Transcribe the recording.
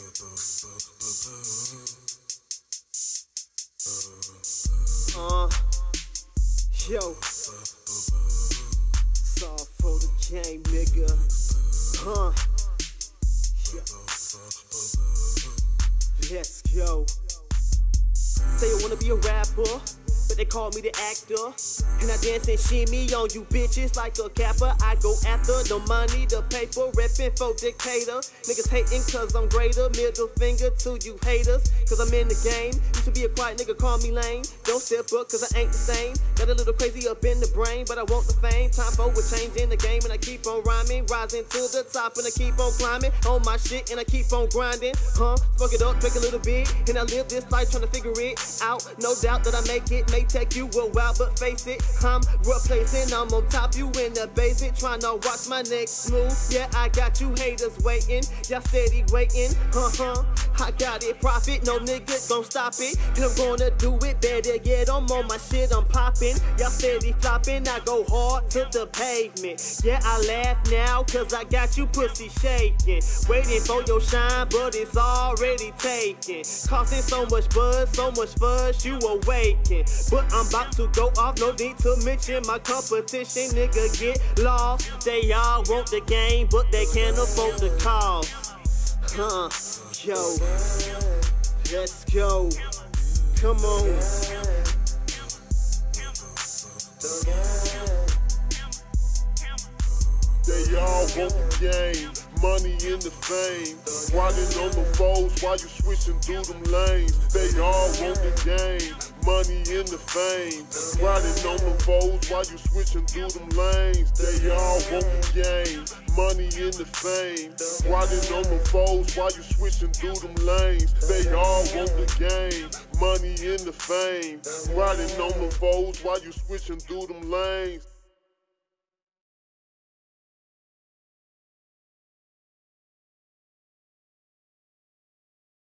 Uh, yo. It's all for the game, nigga. Huh. Yeah. Let's go. Say you wanna be a rapper but they call me the actor. And I dance and shimmy on you bitches like a capper. I go after the money, the paper, reppin' for dictator. Niggas hating cause I'm greater. Middle finger to you haters, cause I'm in the game. Used to be a quiet nigga, call me lame. Don't step up cause I ain't the same. Got a little crazy up in the brain, but I want the fame. Time for a change in the game, and I keep on rhyming. Rising to the top, and I keep on climbing on my shit, and I keep on grinding. Huh? Smoke it up, drink a little bit, and I live this life trying to figure it out. No doubt that I make it. Make take you a while, but face it, I'm replacing. I'm on top, you in the basement, trying to watch my next move. Yeah, I got you haters waiting, y'all steady waiting, uh huh. I got it, profit, no nigga gon' stop it. I'm gonna do it better, yeah, I'm on my shit, I'm popping. Y'all steady flopping, I go hard to the pavement. Yeah, I laugh now, cause I got you pussy shaking. Waiting for your shine, but it's already taken. Causing so much buzz, so much fuzz, you awaken. But I'm about to go off, no need to mention my competition. Nigga get lost. They all want the game, but they can't afford the cost. Huh, yo, let's go. Come on. They all want the game, money and the fame. Riding on the foes while you switching through them lanes. They all want the game, money and the fame. Riding on the foes while you switching through them lanes. They all want the game, money and the fame. Riding on the foes while you switching through them lanes. They all want the game, money and the fame. Riding on the foes while you switching through them lanes.